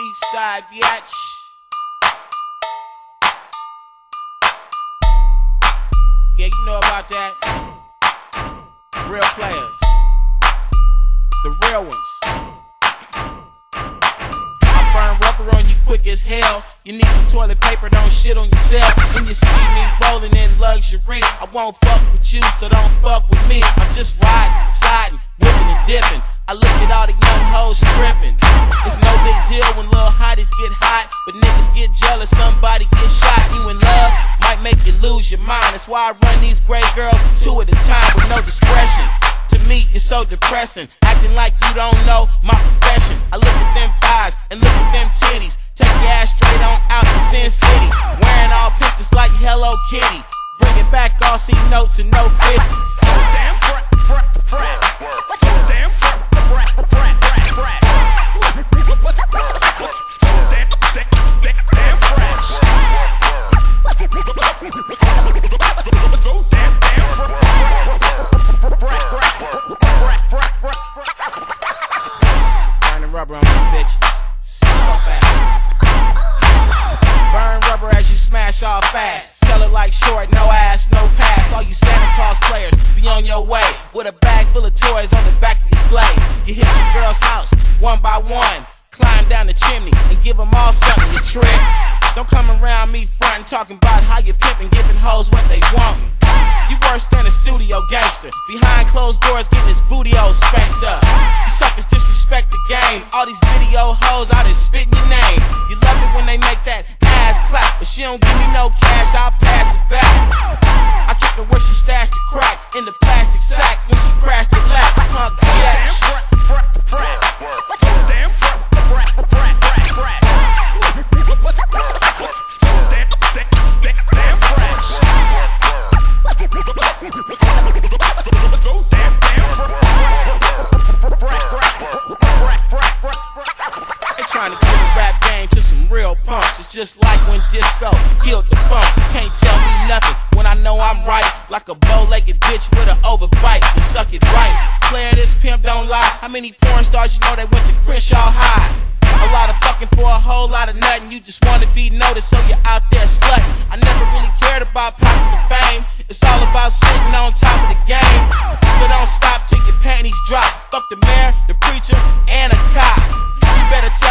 East side, bitch. Yeah, you know about that. Real players. The real ones. I burn rubber on you quick as hell. You need some toilet paper, don't shit on yourself. When you see me rolling in luxury, I won't fuck with you, so don't fuck with me. I'm just riding, siding, whipping and dipping. I look at all the young hoes tripping. Get hot, but niggas get jealous, somebody get shot. You in love might make you lose your mind. That's why I run these gray girls two at a time with no discretion. To me, it's so depressing, acting like you don't know my profession. I look at them thighs and look at them titties. Take your ass straight on out to Sin City, wearing all pictures like Hello Kitty. Bring it back, all see notes and no fifties. Damn frat, frat, frat. Damn frat, frat, rubber on these bitches. So. Burn rubber as you smash all fast. Sell it like short, no ass, no pass. All you Santa Claus players, be on your way. With a bag full of toys on the back of your sleigh. You hit your girl's house, one by one. Climb down the chimney and give them all something to trick. Don't come around me frontin' talking about how you pimpin', giving hoes what they wantin'. You worse than a studio gangster. Behind closed doors, getting his booty all spanked up. Game. All these video hoes out there spitting your name. You love it when they make that ass clap, but she don't give me no cash, I'll pass it back. I kept her where she stashed the crack in the plastic sack It's just like when disco killed the funk. Can't tell me nothing when I know I'm right. Like a bow-legged bitch with an overbite. Suck it right. Player, this pimp don't lie. How many porn stars you know they went to Crenshaw High? A lot of fucking for a whole lot of nothing. You just wanna be noticed, so you're out there slutting. I never really cared about popular fame. It's all about sitting on top of the game. So don't stop till your panties drop. Fuck the mayor, the preacher, and a cop.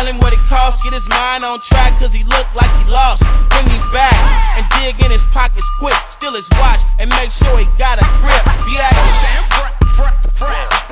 Tell him what it costs. Get his mind on track, cause he looked like he lost. Bring him back and dig in his pockets quick. Steal his watch and make sure he got a grip. Bitch. Damn